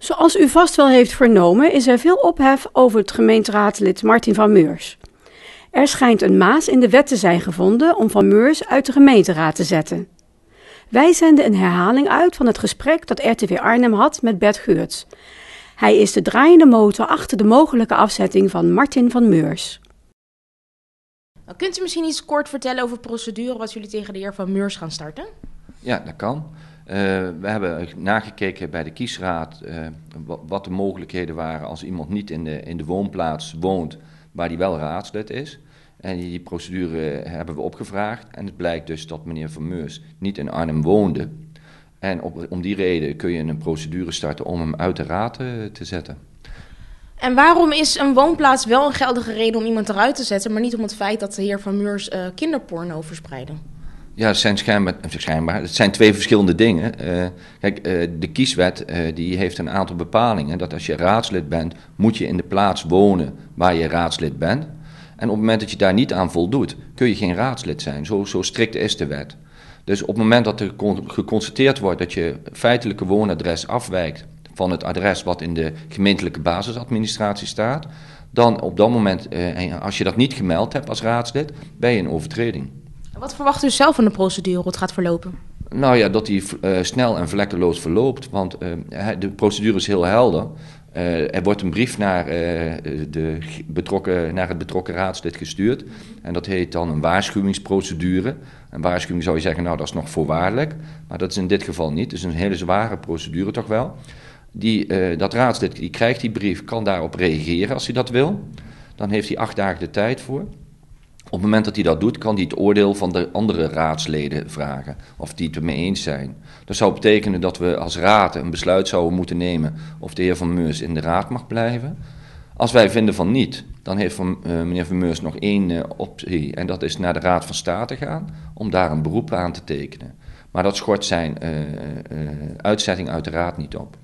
Zoals u vast wel heeft vernomen, is er veel ophef over het gemeenteraadslid Martin van Meurs. Er schijnt een maas in de wet te zijn gevonden om Van Meurs uit de gemeenteraad te zetten. Wij zenden een herhaling uit van het gesprek dat RTV Arnhem had met Bert Geurts. Hij is de draaiende motor achter de mogelijke afzetting van Martin van Meurs. Nou, kunt u misschien iets kort vertellen over procedure wat jullie tegen de heer Van Meurs gaan starten? Ja, dat kan. Uh, we hebben nagekeken bij de kiesraad uh, wat de mogelijkheden waren als iemand niet in de, in de woonplaats woont waar die wel raadslid is. En die procedure hebben we opgevraagd. En het blijkt dus dat meneer Van Meurs niet in Arnhem woonde. En om die reden kun je een procedure starten om hem uit de raad te zetten. En waarom is een woonplaats wel een geldige reden om iemand eruit te zetten, maar niet om het feit dat de heer Van Meurs kinderporno verspreidde? Ja, het zijn schijnbaar, het zijn twee verschillende dingen. Uh, kijk, uh, de kieswet die heeft een aantal bepalingen. Dat als je raadslid bent, moet je in de plaats wonen waar je raadslid bent. En op het moment dat je daar niet aan voldoet, kun je geen raadslid zijn. Zo, zo strikt is de wet. Dus op het moment dat er geconstateerd wordt dat je feitelijke woonadres afwijkt van het adres wat in de gemeentelijke basisadministratie staat, dan op dat moment, eh, als je dat niet gemeld hebt als raadslid, ben je in overtreding. Wat verwacht u zelf van de procedure, hoe het gaat verlopen? Nou ja, dat die uh, snel en vlekkeloos verloopt, want uh, de procedure is heel helder. Uh, er wordt een brief naar, de betrokken, naar het betrokken raadslid gestuurd. En dat heet dan een waarschuwingsprocedure. Een waarschuwing zou je zeggen, nou dat is nog voorwaardelijk. Maar dat is in dit geval niet. Het is een hele zware procedure toch wel. Die, dat raadslid die krijgt die brief, kan daarop reageren als hij dat wil. Dan heeft hij acht dagen de tijd voor. Op het moment dat hij dat doet, kan hij het oordeel van de andere raadsleden vragen. Of die het ermee eens zijn. Dat zou betekenen dat we als raad een besluit zouden moeten nemen of de heer Van Meurs in de raad mag blijven. Als wij vinden van niet, dan heeft uh, meneer Van Meurs nog één uh, optie. En dat is naar de Raad van State gaan om daar een beroep aan te tekenen. Maar dat schort zijn uh, uitzetting uit de raad niet op.